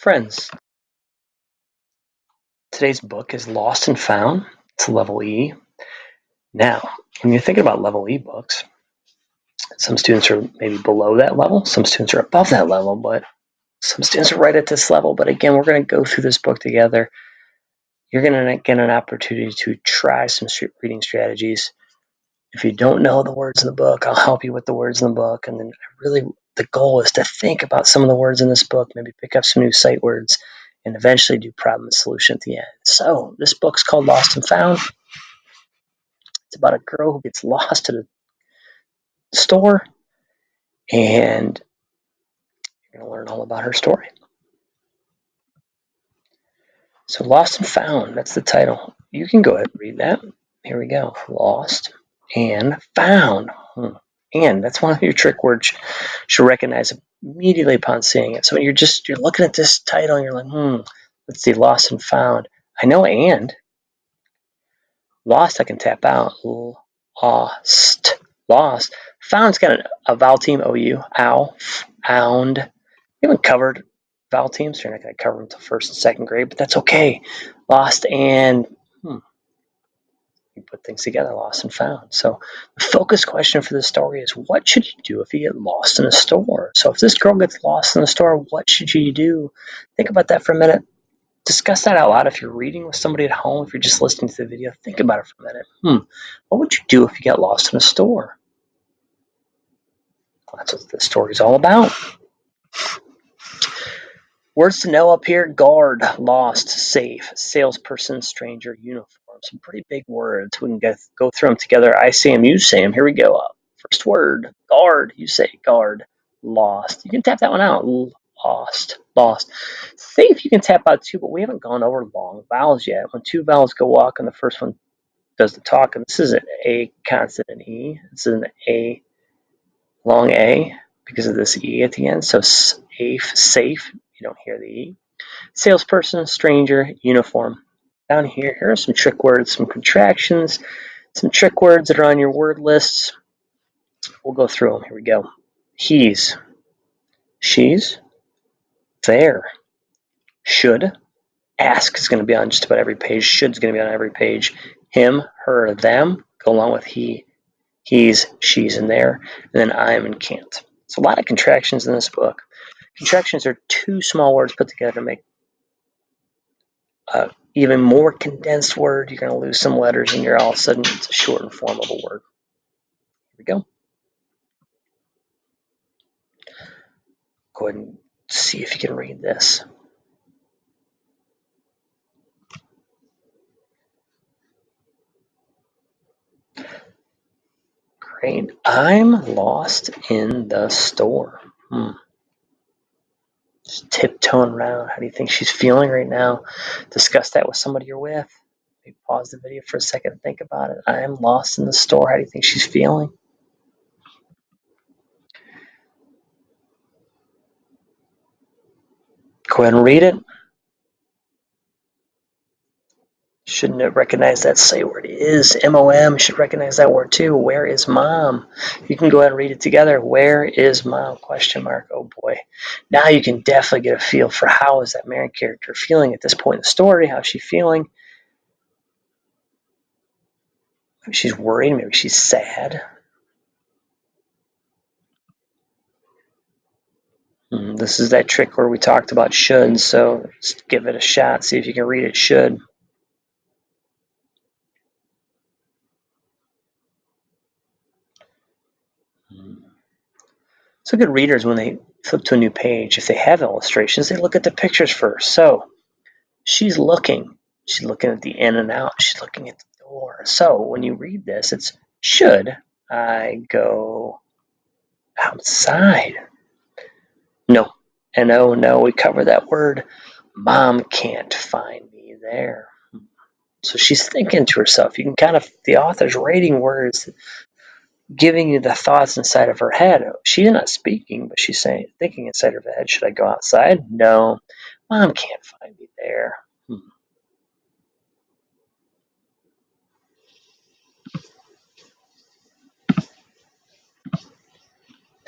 Friends, today's book is Lost and Found. It's level E. Now, when you're thinking about level E books, some students are maybe below that level, some students are above that level, but some students are right at this level. But again, we're going to go through this book together. You're going to get an opportunity to try some reading strategies. If you don't know the words in the book, I'll help you with the words in the book. And then I really, the goal is to think about some of the words in this book, maybe pick up some new sight words, and eventually do problem and solution at the end. So, this book's called Lost and Found. It's about a girl who gets lost at a store, and you're going to learn all about her story. So, Lost and Found, that's the title. You can go ahead and read that. Here we go. Lost and Found. Hmm. And that's one of your trick words you'll recognize immediately upon seeing it. So when you're just you're looking at this title and you're like, hmm, let's see, lost and found. I know and. Lost I can tap out. Lost. Lost. Found's got a, a vowel team, OU, ow, found. We haven't covered vowel teams, so you're not going to cover them until first and second grade, but that's okay. Lost and you put things together, lost and found. So the focus question for the story is what should you do if you get lost in a store? So if this girl gets lost in the store, what should you do? Think about that for a minute. Discuss that out loud. If you're reading with somebody at home, if you're just listening to the video, think about it for a minute. Hmm, what would you do if you get lost in a store? That's what the story is all about. Words to know up here guard, lost, safe, salesperson, stranger, uniform. Some pretty big words. We can go, go through them together. I them, you them. Here we go. First word, guard. You say guard, lost. You can tap that one out. Lost, lost. Safe, you can tap out too, but we haven't gone over long vowels yet. When two vowels go walk and the first one does the talk, and this is an A consonant E. This is an A, long A because of this E at the end. So safe, safe. You don't hear the E. Salesperson, stranger, uniform. Down here, here are some trick words, some contractions, some trick words that are on your word lists. We'll go through them. Here we go. He's, she's, there, should, ask is going to be on just about every page, should is going to be on every page, him, her, them, go along with he, he's, she's in there, and then I'm and can't. It's a lot of contractions in this book. Contractions are two small words put together to make an even more condensed word. You're going to lose some letters, and you're all of a sudden it's a shortened form of a word. Here we go. Go ahead and see if you can read this. Great. I'm lost in the store. Hmm. Just tiptoeing around. How do you think she's feeling right now? Discuss that with somebody you're with. Maybe pause the video for a second and think about it. I am lost in the store. How do you think she's feeling? Go ahead and read it. Shouldn't it recognize that say word is M-O-M. Should recognize that word too. Where is mom? You can go ahead and read it together. Where is mom? Question mark. Oh boy. Now you can definitely get a feel for how is that main character feeling at this point in the story. How's she feeling? Maybe she's worried. Maybe she's sad. Hmm, this is that trick where we talked about should, so give it a shot. See if you can read it should. So good readers, when they flip to a new page, if they have illustrations, they look at the pictures first. So she's looking. She's looking at the in and out. She's looking at the door. So when you read this, it's should I go outside? No. And oh no, we cover that word. Mom can't find me there. Hmm. So she's thinking to herself. You can kind of, the author's rating words giving you the thoughts inside of her head. She's not speaking, but she's saying, thinking inside of her head, should I go outside? No. Mom can't find me there. Hmm.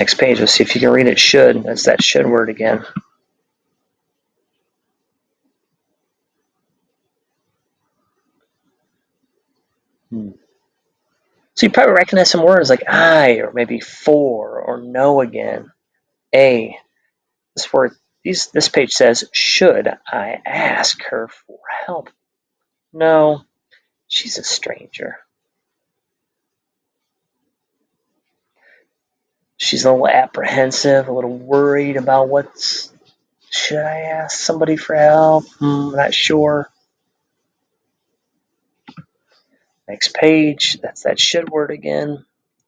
Next page, let's see if you can read it should. That's that should word again. So you probably recognize some words like I or maybe for or no again. A. This word these, this page says, should I ask her for help? No, she's a stranger. She's a little apprehensive, a little worried about what's. Should I ask somebody for help? Hmm, not sure. Next page, that's that should word again.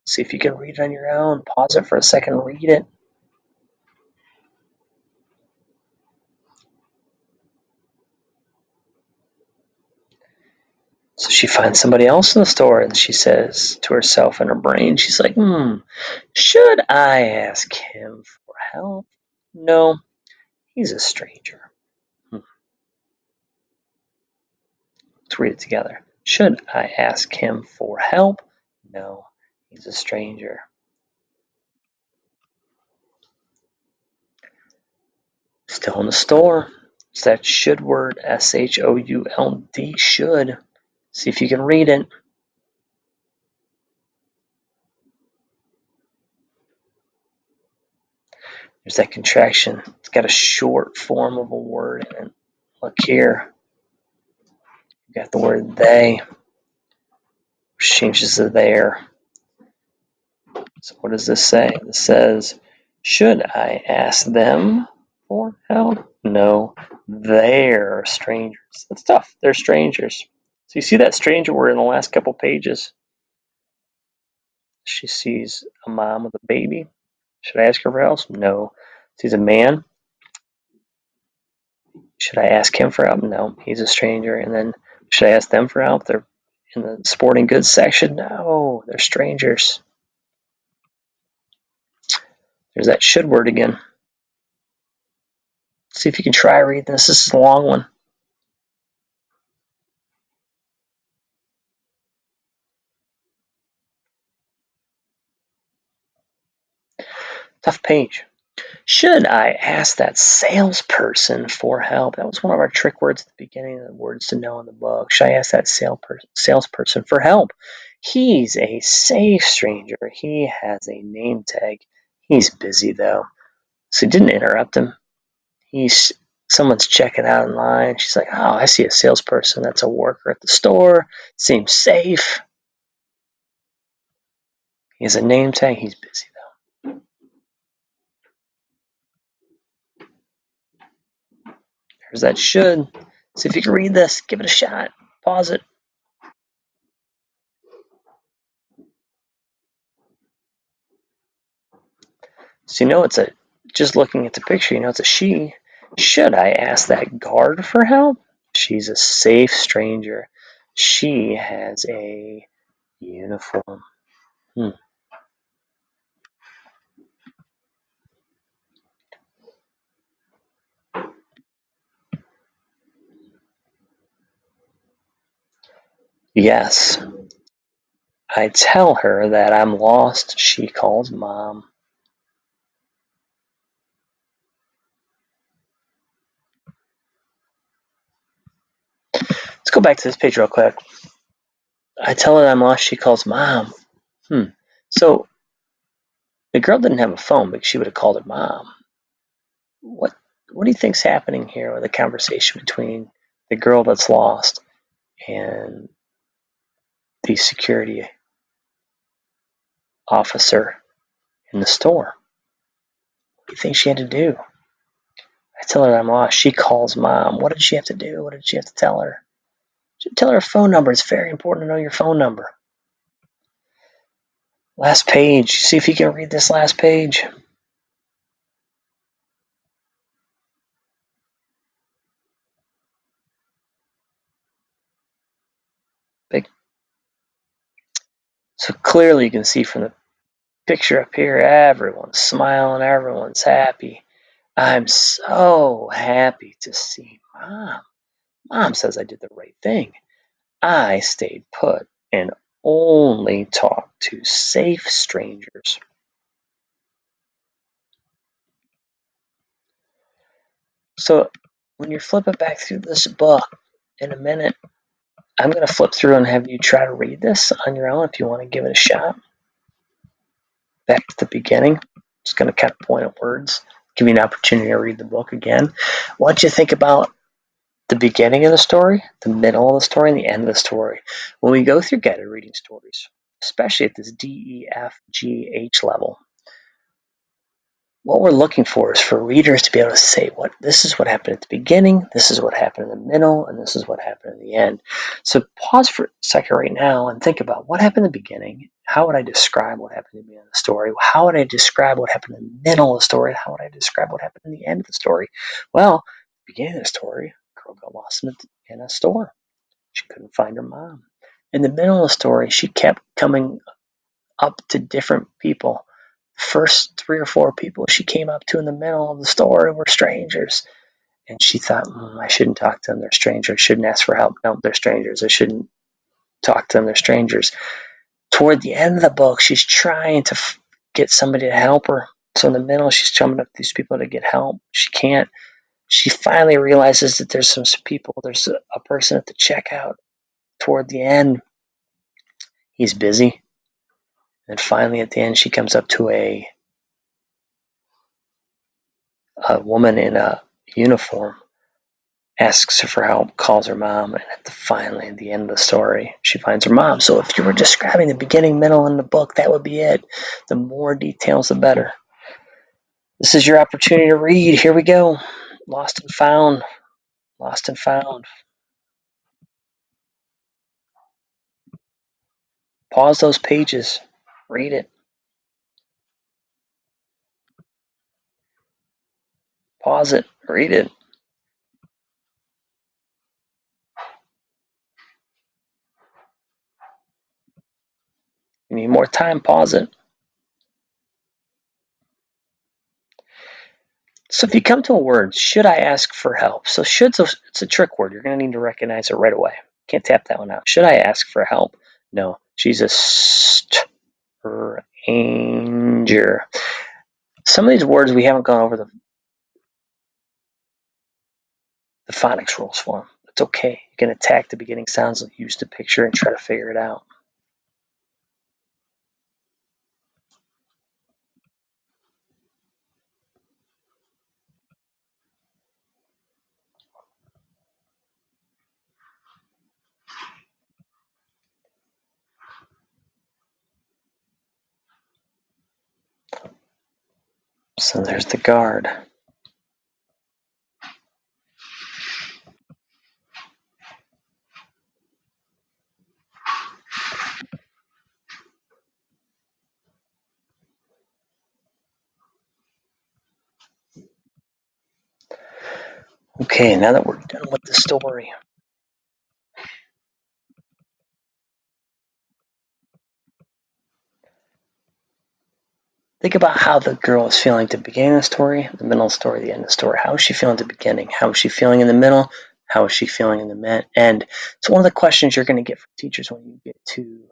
See if you can read it on your own. Pause it for a second, read it. So she finds somebody else in the store and she says to herself in her brain, she's like, hmm, should I ask him for help? No, he's a stranger. Hmm. Let's read it together. Should I ask him for help? No, he's a stranger. Still in the store. It's that should word, S H O U L D, should. See if you can read it. There's that contraction. It's got a short form of a word. Look here. Got the word they, which changes to there. So what does this say? It says, should I ask them for help? No, they're strangers. That's tough. They're strangers. So you see that stranger word in the last couple pages. She sees a mom with a baby. Should I ask her for help? No. Sees a man. Should I ask him for help? No, he's a stranger. And then should I ask them for help? They're in the sporting goods section. No, they're strangers. There's that should word again. See if you can try reading this. This is a long one. Tough page. Should I ask that salesperson for help? That was one of our trick words at the beginning of the words to know in the book. Should I ask that salesperson for help? He's a safe stranger. He has a name tag. He's busy though. So didn't interrupt him. He's someone's checking out in line. She's like, Oh, I see a salesperson. That's a worker at the store. Seems safe. He has a name tag. He's busy There's that should. See if you can read this. Give it a shot. Pause it. So you know it's a, just looking at the picture, you know it's a she. Should I ask that guard for help? She's a safe stranger. She has a uniform. Hmm. Yes. I tell her that I'm lost. She calls mom. Let's go back to this page real quick. I tell her I'm lost. She calls mom. Hmm. So the girl didn't have a phone, but she would have called her mom. What What do you think's happening here with the conversation between the girl that's lost and the security officer in the store. What do you think she had to do? I tell her I'm lost. She calls mom. What did she have to do? What did she have to tell her? She tell her phone number. It's very important to know your phone number. Last page. See if you can read this last page. Big. So clearly you can see from the picture up here, everyone's smiling, everyone's happy. I'm so happy to see mom. Mom says I did the right thing. I stayed put and only talked to safe strangers. So when you're flipping back through this book in a minute, I'm going to flip through and have you try to read this on your own if you want to give it a shot. Back to the beginning. Just going to kind of point at words, give you an opportunity to read the book again. What you think about the beginning of the story, the middle of the story, and the end of the story? When we go through guided reading stories, especially at this D, E, F, G, H level, what we're looking for is for readers to be able to say what this is what happened at the beginning, this is what happened in the middle, and this is what happened in the end. So pause for a second right now and think about what happened in the beginning. How would I describe what happened in the end of the story? How would I describe what happened in the middle of the story? How would I describe what happened in the end of the story? Well, the beginning of the story, girl got lost in a, in a store. She couldn't find her mom. In the middle of the story, she kept coming up to different people first three or four people she came up to in the middle of the store were strangers. And she thought, mm, I shouldn't talk to them. They're strangers. Shouldn't ask for help. No, they're strangers. I shouldn't talk to them. They're strangers. Toward the end of the book, she's trying to f- get somebody to help her. So in the middle, she's jumping up these people to get help. She can't. She finally realizes that there's some people. There's a, a person at the checkout. Toward the end, he's busy and finally, at the end, she comes up to a a woman in a uniform, asks her for help, calls her mom, and at the, finally, at the end of the story, she finds her mom. So if you were describing the beginning, middle, and the book, that would be it. The more details, the better. This is your opportunity to read. Here we go. Lost and Found. Lost and Found. Pause those pages. Read it. Pause it. Read it. You need more time. Pause it. So if you come to a word, should I ask for help? So should's a, it's a trick word. You're going to need to recognize it right away. Can't tap that one out. Should I ask for help? No. She's a stranger. Some of these words we haven't gone over the the phonics rules for them. It's okay. You can attack the beginning sounds, and use the picture, and try to figure it out. So there's the guard. Okay, now that we're done with the story, think about how the girl is feeling to begin the story, the middle of the story, the end of the story. How is she feeling at the beginning? How is she feeling in the middle? How is she feeling in the end? It's one of the questions you're going to get from teachers when you get to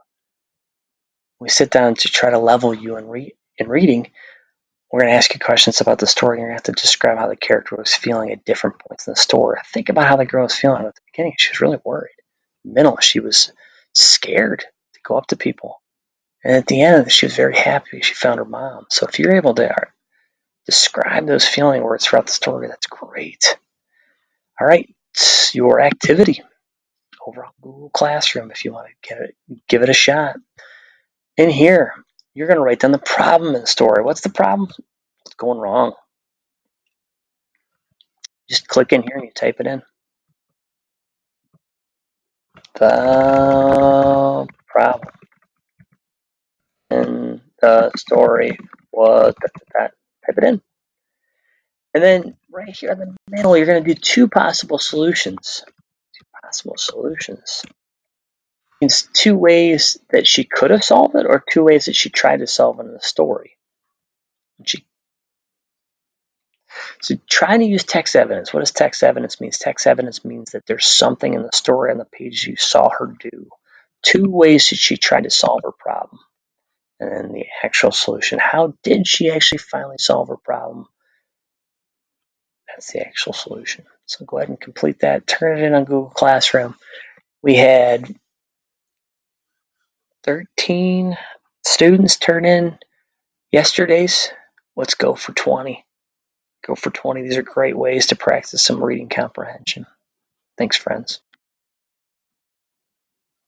we sit down to try to level you in, re- in reading. We're going to ask you questions about the story. and You're going to have to describe how the character was feeling at different points in the story. Think about how the girl was feeling at the beginning. She was really worried. Middle, she was scared to go up to people. And at the end, she was very happy. She found her mom. So if you're able to uh, describe those feeling words throughout the story, that's great. All right, your activity over on Google Classroom if you want to get it, give it a shot. In here, you're going to write down the problem in the story. What's the problem? What's going wrong? Just click in here and you type it in. The problem the story was that, that, type it in. And then right here in the middle, you're going to do two possible solutions. Two possible solutions. It's two ways that she could have solved it, or two ways that she tried to solve it in the story. She, so trying to use text evidence. What does text evidence mean? Text evidence means that there's something in the story on the page you saw her do. Two ways that she tried to solve her problem and then the actual solution. How did she actually finally solve her problem? That's the actual solution. So go ahead and complete that. Turn it in on Google Classroom. We had 13 students turn in yesterday's. Let's go for 20. Go for 20. These are great ways to practice some reading comprehension. Thanks, friends.